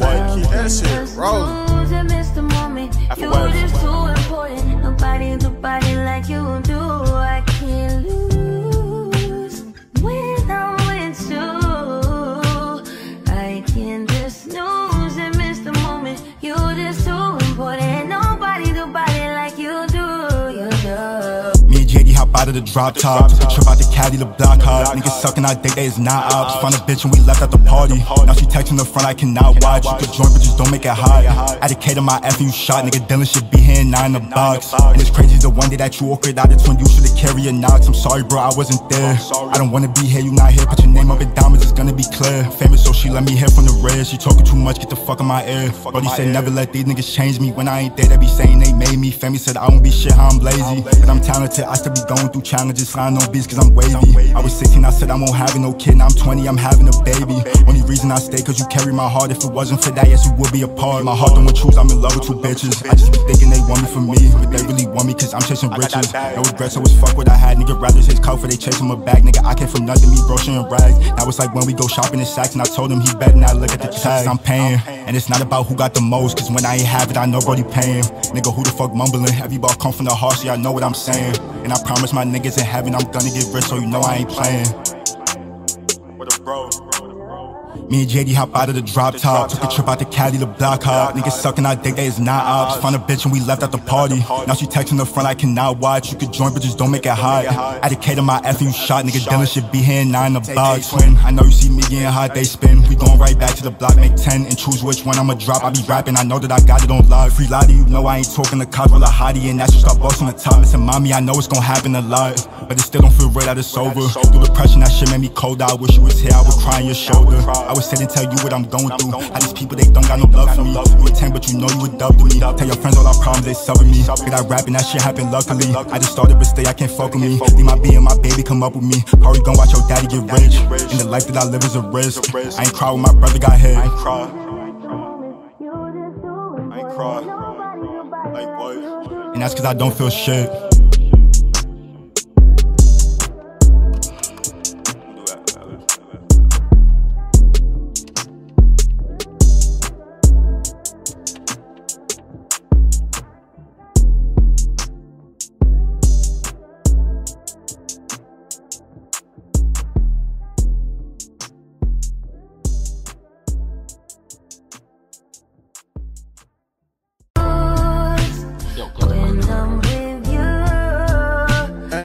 Like what? Keep that shit rolling. You just too important. Nobody, nobody like you do. I can't lose when I'm with you. I can't just snooze and miss the moment. You just too important. Out of the drop top. Took a trip out the caddy, the block hot. Niggas sucking, I they is not ops. Found a bitch and we left at the party. Now she texting the front, I cannot watch. You could join, but just don't make it hot. Advocated my F you shot. Nigga Dylan should be here nine in the box. And it's crazy the one day that you awkward out of twin, you should've carry a knocks. I'm sorry, bro, I wasn't there. I don't wanna be here, you not here. Put your name up in diamonds, it's gonna be clear. Famous, so she let me hear from the red. She talking too much, get the fuck in my ear. Brody said never let these niggas change me. When I ain't there, they be saying they made me. Family said I won't be shit, how I'm lazy. But I'm talented, I still be going through challenges. Flying on beats cause I'm wavy. I was 16, I said I won't have it, no kid. Now I'm 20, I'm having a baby. Only reason I stay cause you carry my heart. If it wasn't for that, yes, you would be a part. My heart don't want choose, I'm in love with two bitches. I just be thinking they want me for me, but they really want me cause I'm chasing riches. No regrets, so it's fuck what I had. Nigga rather chase for they chasing my bag. Nigga, I came from nothing, me broaching and rags. Now it's like when we go shopping in Saks, and I told him he better not look at the tags. I'm paying, and it's not about who got the most, cause when I ain't have it, I know Brody paying. Nigga, who the fuck mumbling? Every ball come from the heart, so y'all know what I'm saying. And I promise my niggas in heaven, I'm gonna get rich, so you know I ain't playing. What a bro. Me and JD hop out of the drop top. Took a trip out to Cali, the block hop. Niggas sucking, I think they is not ops. Found a bitch and we left at the party. Now she texting the front, I cannot watch. You could join, but just don't make it hot. Advocated my F and you shot. Nigga Dylan should be here nine in the box. Twin, I know you see me getting hot, they spin. We going right back to the block, make 10 and choose which one I'ma drop. I be rapping, I know that I got it on live. Free lottie, you know I ain't talking to cops, roll a hottie, and that's just start busting the top. Listen, mommy, I know it's gonna happen a lot. But it still don't feel right that it's over. Through depression, that shit made me cold. I wish you was here, I would cry on your shoulder. I would sit and tell you what I'm going through. How these people, they don't got no love for me. You a 10, but you know you a dub to me. Tell your friends all our problems, they suffer me. Get that rapping, that shit happened luckily. I just started, but stay, I can't fuck with me. Leave my B and my baby come up with me. Probably gon' watch your daddy get rich. And the life that I live is a risk. I ain't cry when my brother got hit. I ain't cry. I ain't cry. Like what? And that's cause I don't feel shit. Yo, go.